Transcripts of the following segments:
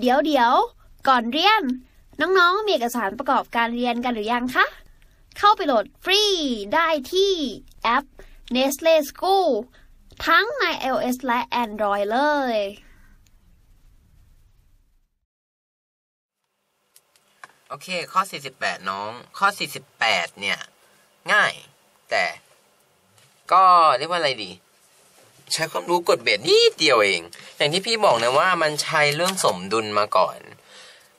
เดี๋ยวเดี๋ยวก่อนเรียน น้องๆ มีเอกสารประกอบการเรียนกันหรือยังคะ เข้าไปโหลดฟรีได้ที่แอป Nestle School ทั้งใน iOS และ Android เลย โอเค ข้อ 48 น้อง ข้อ 48 เนี่ย ง่าย แต่ ก็เรียกว่าอะไรดี ใช้ความรู้กดเบสนิดเดียวเอง อย่างที่พี่บอกนะว่ามันใช้เรื่องสมดุลมาก่อน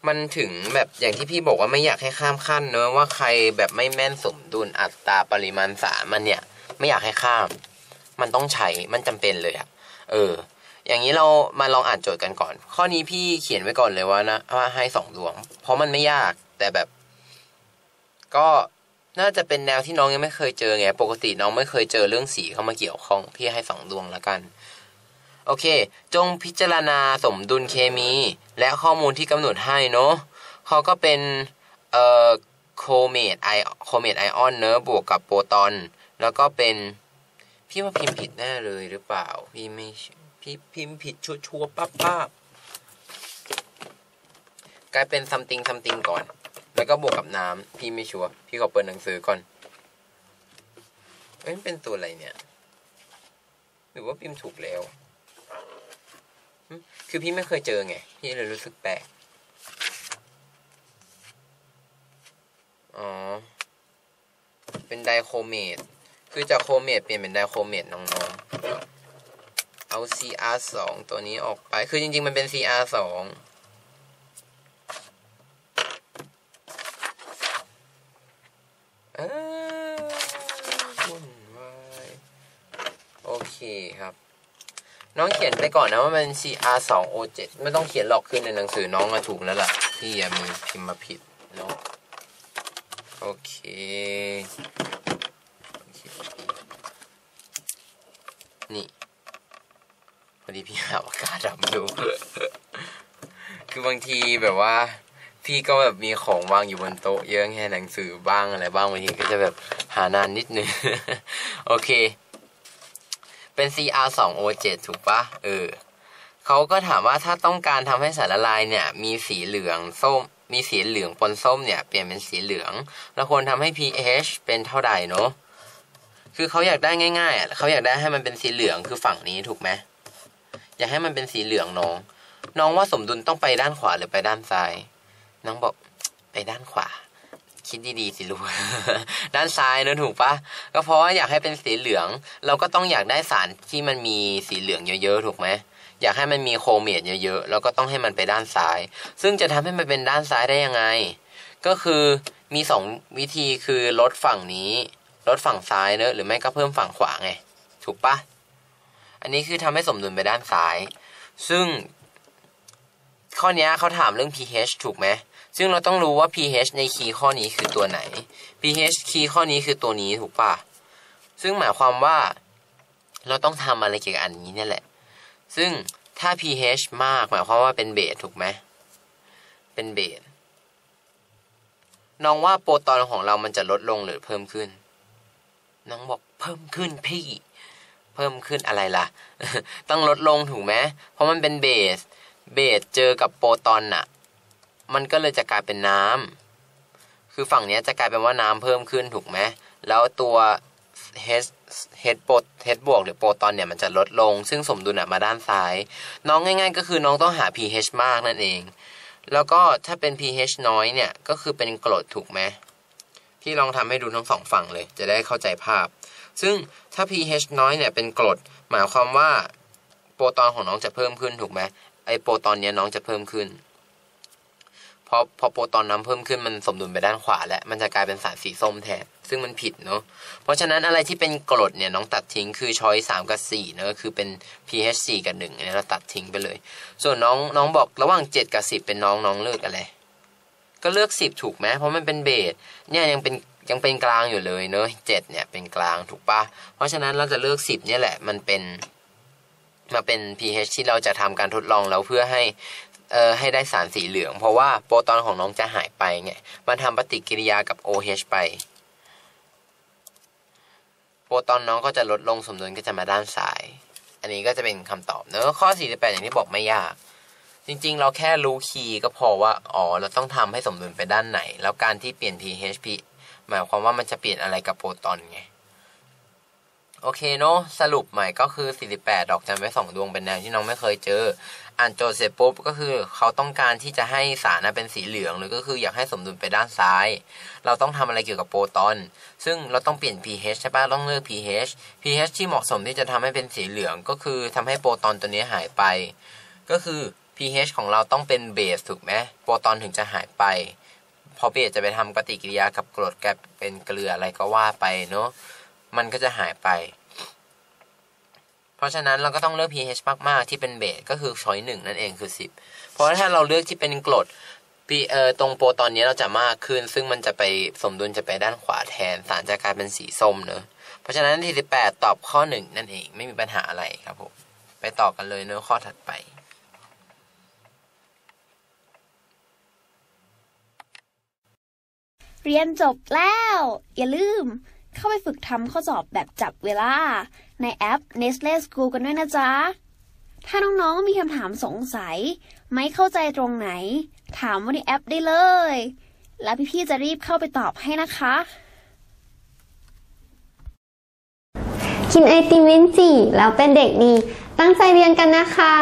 มันถึงแบบอย่างที่พี่บอกว่าไม่อยากให้ข้ามขั้นเนอะว่าใครแบบไม่แม่นสมดุลอัตราปริมาณสารมันเนี่ย ไม่อยากให้ข้าม มันต้องใช้มันจำเป็นเลยอะเออ อย่างนี้เรามาลองอ่านโจทย์กันก่อน ข้อนี้พี่เขียนไว้ก่อนเลยว่านะว่าให้สองดวง เพราะมันไม่ยากแต่แบบ ก็ น่าจะเป็นแนวที่น้องยังไม่เคยเจอไง ปกติน้องไม่เคยเจอเรื่องสีเข้ามาเกี่ยวข้อง พี่ให้สองดวงแล้วกัน โอเค จงพิจารณาสมดุลเคมี และข้อมูลที่กำหนดให้เนาะเขาก็เป็นเอ่อโครเมตไอโครเมตไอออนเนอะบวกกับโปรตอน แล้วก็เป็น พี่ว่าพิมพ์ผิดแน่เลยหรือเปล่า พี่ไม่พี่พิมพ์ผิดชัวร์ชัวร์ปั๊บปั๊บกลายเป็น something something ก่อน แล้วก็บวกกับน้ำ พี่ไม่ชัวร์พี่ขอเปิดหนังสือก่อนเอ้ยเป็นตัวอะไรเนี่ย หรือว่าพิมพ์ถูกแล้วคือพี่ไม่เคยเจอไง พี่เลยรู้สึกแปลกอ๋อ เป็นไดโคเมตคือจากโคเมตเปลี่ยนเป็นไดโคเมตน้องๆเอา CR 2ตัวนี้ออกไป คือจริง ๆ มันเป็น CR 2 วุ่นวายโอเคครับ น้องเขียนไปก่อนนะว่ามัน CR 2 O 7ไม่ต้องเขียนหรอกขึ้นในหนังสือน้องอะถูกแล้วล่ะพี่อะมีพิมพ์มาผิดเนาะโอเคโอเคนี่พอดีพี่หาปากกาดำดู คือบางทีแบบว่า พี่ก็แบบมีของวางอยู่บนโต๊ะเยอะแค่หนังสือบ้างอะไรบ้างบางทีก็จะแบบหานานนิดนึง โอเค เป็น CR 2 O 7ถูกปะเออเขาก็ถามว่าถ้าต้องการทำให้สารละลายเนี่ย มีสีเหลืองส้ม มีสีเหลืองปนส้มเนี่ย เปลี่ยนเป็นสีเหลืองเราควรทำให้ pH เป็นเท่าใดเนาะคือเขาอยากได้ง่ายๆอะเขาอยากได้ให้มันเป็นสีเหลืองคือฝั่งนี้ถูกไหมอยากให้มันเป็นสีเหลืองน้อง น้องว่าสมดุลต้องไปด้านขวาหรือไปด้านซ้าย น้องบอกไปด้านขวา คิดดีๆสิลูกด้านซ้ายนะถูกปะก็เพราะว่าอยากให้เป็นสีเหลือง เราก็ต้องอยากได้สารที่มันมีสีเหลืองเยอะๆถูกไหมอยากให้มันมีโคเมตเยอะๆเราก็ต้องให้มันไปด้านซ้าย ซึ่งจะทำให้มันเป็นด้านซ้ายได้ยังไง ก็คือมีสองวิธีคือลดฝั่งนี้ลดฝั่งซ้ายเนอะหรือไม่ก็เพิ่มฝั่งขวาไง ถูกปะอันนี้คือทำให้สมดุลไปด้านซ้าย ซึ่ง ข้อนี้เขาถามเรื่อง pH ถูกไหม ซึ่งเราต้องรู้ว่า pH ในคีย์ข้อนี้คือตัวไหน pH คีย์ข้อนี้คือตัวนี้ถูกปะซึ่งหมายความว่า เราต้องทำอะไรเกี่ยวกับอันนี้เนี่ยแหละ ซึ่งถ้า pH มากหมายความว่าเป็นเบสถูกไหม เป็นเบส น้องว่าโปรตอนของเรามันจะลดลงหรือเพิ่มขึ้น น้องบอกเพิ่มขึ้นพี่ เพิ่มขึ้นอะไรล่ะ ต้องลดลงถูกไหม เพราะมันเป็นเบส เบสเจอกับโปรตอนน่ะ มันก็เลยจะกลายเป็นน้ำคือฝั่งนี้จะกลายเป็นว่าน้ำเพิ่มขึ้นถูกไหม แล้วตัว H H โปร H บวกหรือโปรตอนเนี่ยมันจะลดลง ซึ่งสมดุลอะมาด้านซ้าย น้องง่าย ๆ ก็คือน้องต้องหา pH มากนั่นเอง แล้วก็ถ้าเป็น pH น้อยเนี่ยก็คือเป็นกรดถูกไหมพี่ลองทำให้ดูทั้งสองฝั่งเลย จะได้เข้าใจภาพ ซึ่งถ้า pH น้อยเนี่ยเป็นกรด หมายความว่าโปรตอนของน้องจะเพิ่มขึ้นถูกไหม ไอโปรตอนเนี้ยน้องจะเพิ่มขึ้นพอพอโปรตอนน้ำเพิ่มขึ้นมันสมดุลไปด้านขวาแล้วมันจะกลายเป็นสารสีส้มแทนซึ่งมันผิดเนาะเพราะฉะนั้นอะไรที่เป็นกรดเนี่ยน้องตัดทิ้งคือช้อยสามกับสี่เนอะคือเป็น pH สี่กับหนึ่งเนี่ยเราตัดทิ้งไปเลย ส่วนน้องน้องบอกระหว่างเจ็ดกับสิบเป็นน้องน้องเลือกอะไรก็เลือกสิบถูกไหมเพราะมันเป็นเบสเนี่ยยังเป็นยังเป็นกลางอยู่เลยเนอะเจ็ดเนี่ยเป็นกลางถูกปะเพราะฉะนั้นเราจะเลือกสิบเนี่ยแหละมันเป็น มาเป็น pH ที่เราจะทำการทดลองแล้วเพื่อให้เอ่อให้ได้สารสีเหลือง เพราะว่าโปรตอนของน้องจะหายไปไงมันทำปฏิกิริยากับ OH ไป โปรตอนน้องก็จะลดลงสมดุลก็จะมาด้านซ้าย อันนี้ก็จะเป็นคำตอบเนอะข้อ 48 อย่างที่บอกไม่ยาก จริงๆ เราแค่รู้คีย์ก็พอว่า อ๋อ เราต้องทำให้สมดุลไปด้านไหน แล้วการที่เปลี่ยน pH หมายความว่ามันจะเปลี่ยนอะไรกับโปรตอนไง โอเคเนาะสรุปใหม่ก็คือ 48 ดอกจันไว้สองดวงเป็นแนวที่น้องไม่เคยเจอ อ่านโจทย์เสร็จปุ๊บก็คือเขาต้องการที่จะให้สารน่ะเป็นสีเหลืองหรือก็คืออยากให้สมดุลไปด้านซ้าย เราต้องทำอะไรเกี่ยวกับโปรตอน ซึ่งเราต้องเปลี่ยน pH ใช่ปะต้องเลือก pH pH ที่เหมาะสมที่จะทำให้เป็นสีเหลือง ก็คือทำให้โปรตอนตัวนี้หายไป ก็คือ pH ของเราต้องเป็นเบสถูกไหมโปรตอนถึงจะหายไปพอเบสจะไปทำปฏิกิริยากับกรดกลายเป็นเกลืออะไรก็ว่าไปเนาะ มันก็จะหายไป เพราะฉะนั้นเราก็ต้องเลือก pH มากๆที่เป็นเบสก็คือช้อยหนึ่งนั่นเองคือ 10 เพราะถ้าเราเลือกที่เป็นกรด P เอ่อตรงโปรตอนนี้เราจะมากขึ้น ซึ่งมันจะไปสมดุลจะไปด้านขวาแทน สารจะกลายเป็นสีส้มเนอะเพราะฉะนั้นที่18ตอบข้อหนึ่งนั่นเอง ไม่มีปัญหาอะไรครับผมไปต่อกันเลยเนอะข้อถัดไปเรียนจบแล้ว อย่าลืม เข้าไปฝึกทำข้อสอบแบบจับเวลา ในแอป Nestle School กันด้วยนะจ๊ะ ถ้าน้องๆมีคำถามสงสัย ไม่เข้าใจตรงไหน ถามว่าในแอปได้เลย แล้วพี่ๆจะรีบเข้าไปตอบให้นะคะ กินไอติมลิ้นจี่แล้วเป็นเด็กดี ตั้งใจเรียนกันนะคะ